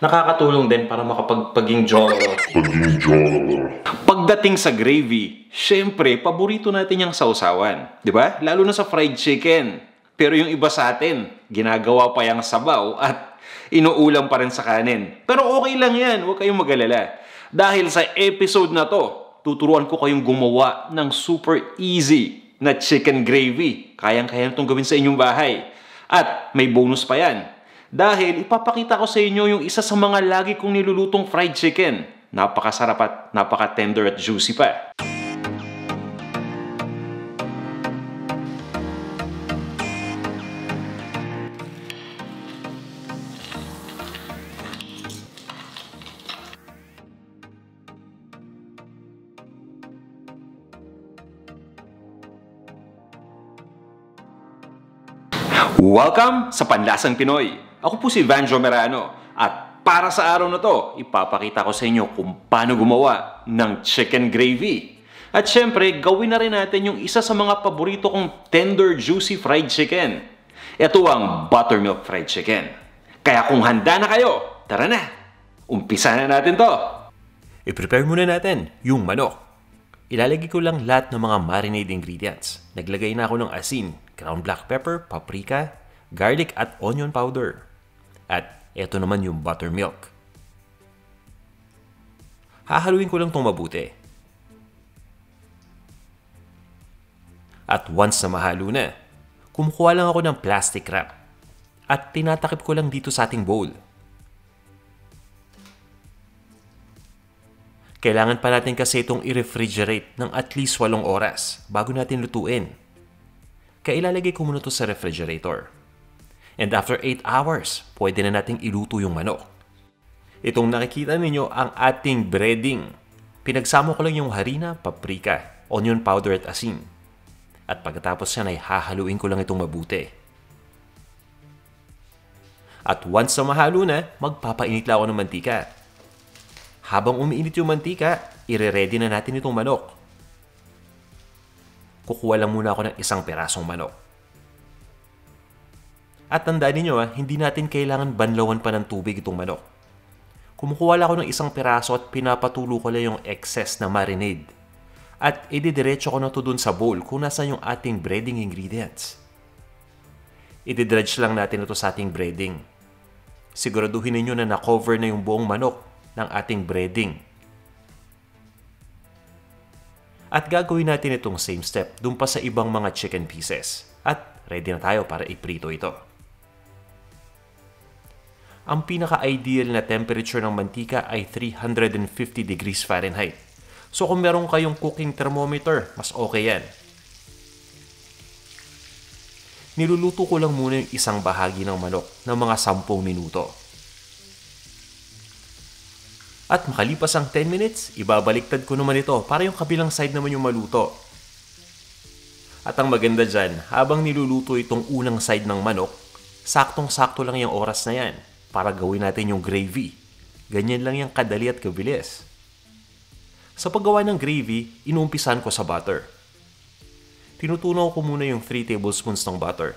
nakakatulong din para makapagpaging jollo. Paging jollo. Pagdating sa gravy, syempre, paborito natin yung sausawan. Ba? Lalo na sa fried chicken. Pero yung iba sa atin, ginagawa pa yung sabaw at inuulam pa rin sa kanin. Pero okay lang yan, huwag kayong magalala. Dahil sa episode na to, tuturuan ko kayong gumawa ng super easy na chicken gravy. Kayang-kaya itong gawin sa inyong bahay. At may bonus pa yan. Dahil ipapakita ko sa inyo yung isa sa mga lagi kong nilulutong fried chicken. Napakasarap at napaka-tender at juicy pa. Welcome sa Panlasang Pinoy. Ako po si Vanjo Merano at para sa araw na to, ipapakita ko sa inyo kung paano gumawa ng chicken gravy. At syempre, gawin na rin natin yung isa sa mga paborito kong tender juicy fried chicken. Ito ang buttermilk fried chicken. Kaya kung handa na kayo, tara na! Umpisa na natin to! I-prepare muna natin yung manok. Ilalagay ko lang lahat ng mga marinade ingredients. Naglagay na ako ng asin, ground black pepper, paprika, garlic at onion powder. At eto naman yung buttermilk. Hahaluin ko lang itong mabuti. At once na mahalo na, kumukuha lang ako ng plastic wrap at tinatakip ko lang dito sa ating bowl. Kailangan pa natin kasi itong i-refrigerate ng at least 8 oras bago natin lutuin. Kaya ilalagay ko muna ito sa refrigerator. And after 8 hours, pwede na nating iluto yung manok. Itong nakikita ninyo ang ating breading. Pinagsama ko lang yung harina, paprika, onion powder at asin. At pagkatapos yan ay hahaluin ko lang itong mabuti. At once na mahalo na, magpapainit lang ako ng mantika. Habang umiinit yung mantika, ire-ready na natin itong manok. Kukuha lang muna ako ng isang perasong manok. At tandaan ninyo ha, hindi natin kailangan banlawan pa ng tubig itong manok. Kumukuha lang ako ng isang peraso at pinapatulo ko lang yung excess na marinade. At ididiretso ko na to dun sa bowl kung nasa yung ating breading ingredients. Ididredge lang natin ito sa ating breading. Siguraduhin ninyo na na-cover na yung buong manok ng ating breading. At gagawin natin itong same step dun pa sa ibang mga chicken pieces. At ready na tayo para iprito ito. Ang pinaka-ideal na temperature ng mantika ay 350 degrees Fahrenheit. So kung meron kayong cooking thermometer, mas okay yan. Niluluto ko lang muna yung isang bahagi ng manok ng mga 10 minuto. At makalipas ang 10 minutes, ibabaliktad ko naman ito para yung kabilang side naman yung maluto. At ang maganda dyan, habang niluluto itong unang side ng manok, saktong-sakto lang yung oras na yan para gawin natin yung gravy. Ganyan lang yung kadali at kabilis. Sa paggawa ng gravy, inuumpisan ko sa butter. Tinutunaw ko muna yung 3 tablespoons ng butter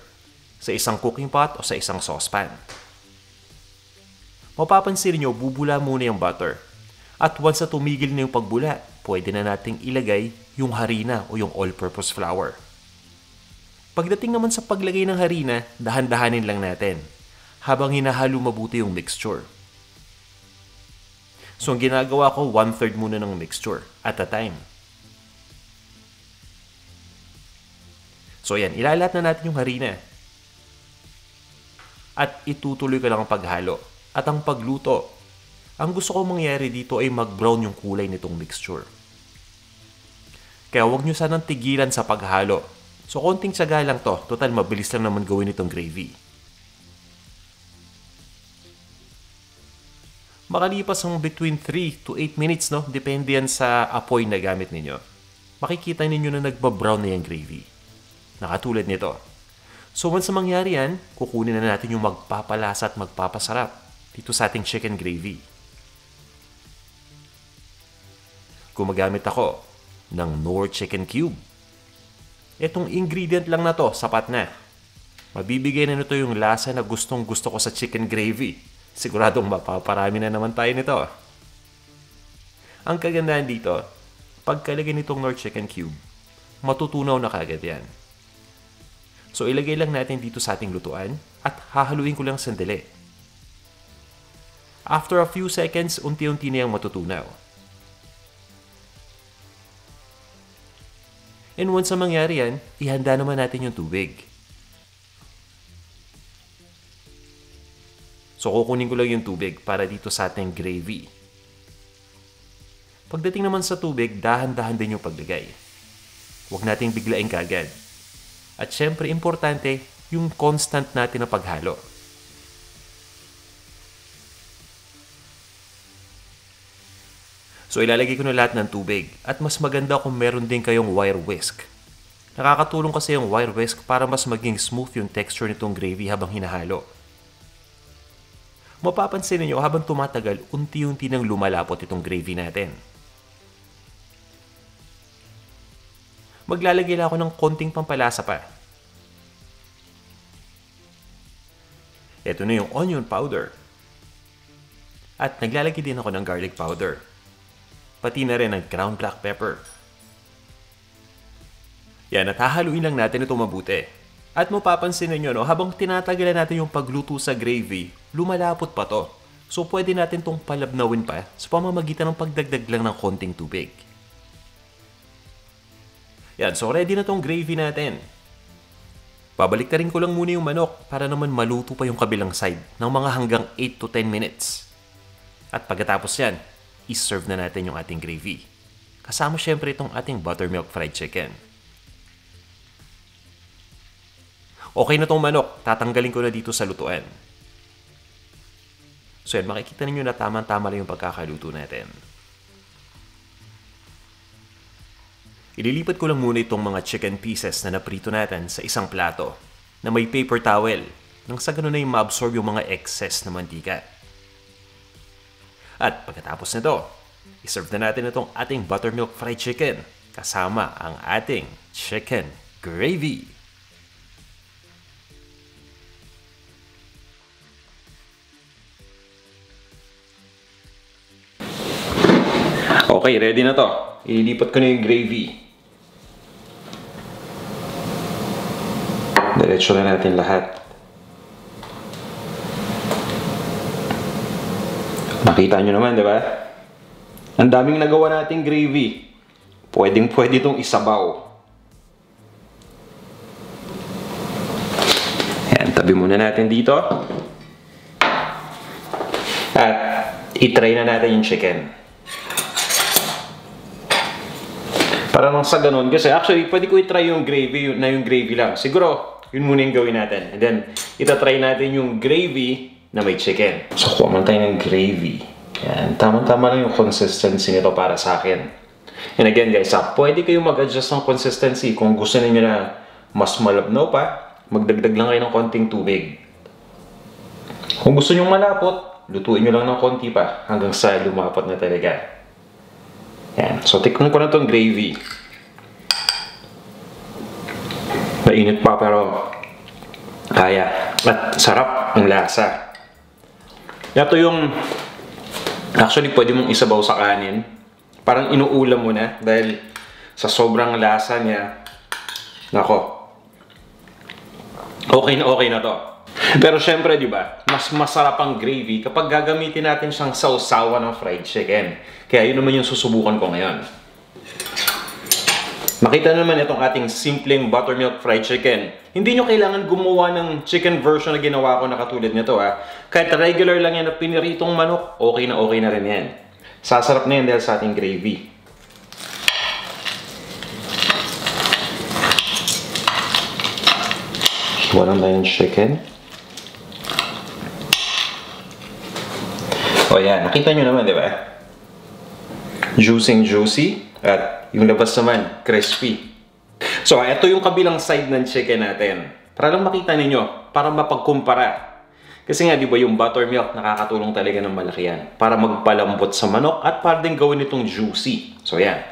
sa isang cooking pot o sa isang saucepan mapapansin nyo bubula muna yung butter. At once na tumigil na yung pagbula, pwede na nating ilagay yung harina o yung all-purpose flour. Pagdating naman sa paglagay ng harina, dahan-dahanin lang natin habang hinahalo mabuti yung mixture. So ang ginagawa ko, one-third muna ng mixture at a time. So yan, ilalat na natin yung harina. At itutuloy ko lang ang paghalo at ang pagluto. Ang gusto ko mangyari dito ay mag-brown yung kulay nitong mixture. Kaya huwag nyo sanang tigilan sa paghalo. So konting tsaga lang to, total mabilis lang naman gawin itong gravy. Makalipas ang between 3 to 8 minutes, no? Depende yan sa apoy na gamit ninyo. Makikita ninyo na nagbabrown na yung gravy. Nakatulad nito. So once mangyari yan, kukunin na natin yung magpapalasa at magpapasarap dito sa ating chicken gravy. Gumagamit ako ng Knorr Chicken Cube. Itong ingredient lang na to, sapat na. Mabibigay na nito yung lasa na gustong gusto ko sa chicken gravy. Siguradong mapaparami na naman tayo nito. Ang kagandahan dito, pagkalagay nitong Nor Chicken Cube, matutunaw na kagad yan. So ilagay lang natin dito sa ating lutuan at hahaluin ko lang sandali. After a few seconds, unti-unti na yung matutunaw. And once na mangyari yan, ihanda naman natin yung tubig. So kukunin ko lang yung tubig para dito sa ating gravy. Pagdating naman sa tubig, dahan-dahan din yung paglagay. Huwag nating biglain kagad. At syempre, importante, yung constant natin na paghalo. So ilalagay ko na lahat ng tubig at mas maganda kung meron din kayong wire whisk. Nakakatulong kasi yung wire whisk para mas maging smooth yung texture nitong gravy habang hinahalo. Mapapansin niyo habang tumatagal, unti-unti nang lumalapot itong gravy natin. Maglalagay lang ako ng konting pampalasa pa. Ito na yung onion powder. At naglalagay din ako ng garlic powder pati na rin ang ground black pepper. Yan, at hahaluin lang natin ito mabuti. At mapapansin ninyo, no, habang tinatagalan natin yung pagluto sa gravy, lumalapot pa to. So pwede natin tong palabnawin pa sa pamamagitan ng pagdagdag lang ng konting tubig. Yan, so ready na tong gravy natin. Babalik na rin ko lang muna yung manok para naman maluto pa yung kabilang side ng mga hanggang 8 to 10 minutes. At pagkatapos yan, iserve na natin yung ating gravy. Kasama syempre itong ating buttermilk fried chicken. Okay na tong manok, tatanggalin ko na dito sa lutuan. So yan, makikita ninyo na tama-tama lang yung pagkakaluto natin. Ililipat ko lang muna itong mga chicken pieces na naprito natin sa isang plato na may paper towel nang sa ganun yung ma-absorb yung mga excess na mantika. At pagkatapos nito, iserve na natin itong ating buttermilk fried chicken kasama ang ating chicken gravy. Okay, ready na to. Ililipat ko na yung gravy. Diretso na natin lahat. Nakita nyo naman, di ba? Ang daming nagawa nating gravy. Pwedeng pwede itong isabaw. Yan, tabi muna natin dito. At itry na natin yung chicken. Para nang sa ganun, kasi actually, pwede ko itry yung gravy na yung gravy lang. Siguro, yun muna yung gawin natin. And then, itatry natin yung gravy na may chicken. So, kuha man tayo ng gravy. Yan. Tama-tama lang yung consistency nito para sa akin. And again guys, ah, pwede kayong mag-adjust ng consistency. Kung gusto niyo na mas malabnaw pa, magdagdag lang kayo ng konting tubig. Kung gusto niyo malapot, lutuin niyo lang ng konti pa hanggang sa lumapot na talaga. Yan. So, tikman ko na itong gravy. Mainit pa pero kaya. At sarap ang lasa. Ito yung actually pwede mong isabaw sa kanin. Parang inuulam mo na dahil sa sobrang lasa niya. Nako. Okay na okay na to. Pero syempre, di ba, mas masarap ang gravy kapag gagamitin natin siyang sausawa ng fried chicken. Kaya yun naman yung susubukan ko ngayon. Makita naman itong ating simpleng buttermilk fried chicken. Hindi nyo kailangan gumawa ng chicken version na ginawa ko na katulad nito ha. Kahit regular lang yan na piniritong manok, okay na okay na rin yan. Sasarap na yan dahil sa ating gravy. Walang tayong chicken. O yan, nakita nyo naman, di ba? Juicing juicy at yung labas naman, crispy. So, ito yung kabilang side ng chicken natin. Para lang makita ninyo, para mapagkumpara. Kasi nga, di ba yung buttermilk, nakakatulong talaga ng malaki yan. Para magpalambot sa manok at para din gawin itong juicy. So, yan.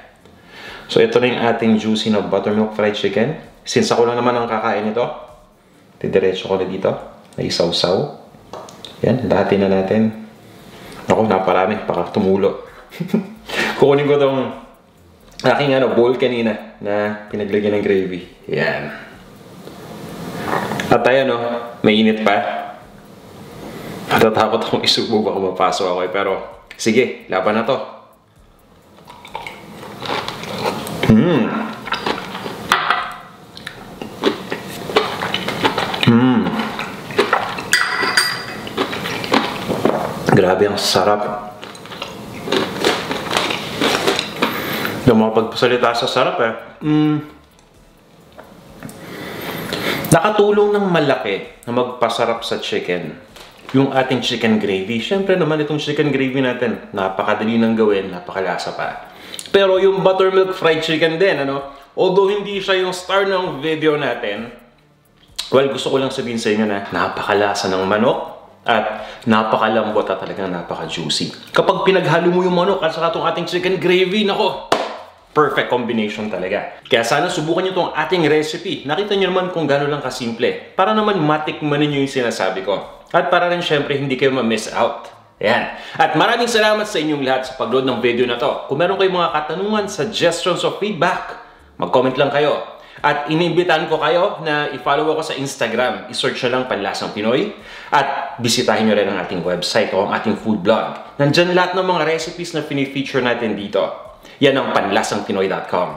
So, ito na yung ating juicy na buttermilk fried chicken. Since ako lang naman ang kakain nito, didiretso ko na dito. Na isaw-saw. Yan, dati na natin. Ako, naparami. Baka tumulo. Kukunin ko tong aking ano, bowl kanina na pinaglagyan ng gravy. Yan. At ayan, no, may init pa. Natatakot akong isubo baka mapasok ako eh. Pero, sige, laban na to. Hmm. Grabe ang sarap. Yung mga pagpasalita sa sarap eh. Mm. Nakatulong ng malaki na magpasarap sa chicken. Yung ating chicken gravy. Siyempre naman itong chicken gravy natin, napakadali nang gawin, napakalasa pa. Pero yung buttermilk fried chicken din, ano? Although hindi siya yung star ng video natin, well, gusto ko lang sabihin sa inyo na napakalasa ng manok at napakalambot at talagang napaka-juicy. Kapag pinaghalo mo yung manok at saka itong ating chicken gravy, nako, perfect combination talaga. Kaya sana subukan nyo itong ating recipe. Nakita nyo naman kung gano'n lang kasimple. Para naman matikman ninyo yung sinasabi ko. At para rin syempre hindi kayo ma-miss out. Ayan. At maraming salamat sa inyong lahat sa pagload ng video na to. Kung meron kayong mga katanungan, suggestions o feedback, mag-comment lang kayo. At inimbitan ko kayo na i-follow ako sa Instagram. I-search na lang Panlasang Pinoy. At bisitahin nyo rin ang ating website o ang ating food blog. Nandyan lahat ng mga recipes na fini-feature natin dito. Yan ang panlasangpinoy.com.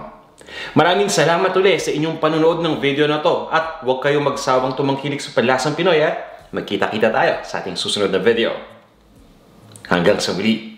Maraming salamat ulit sa inyong panonood ng video na to. At huwag kayong magsawang tumangkilik sa Panlasang Pinoy. Eh. Magkita-kita tayo sa ating susunod na video. Hanggang sa muli.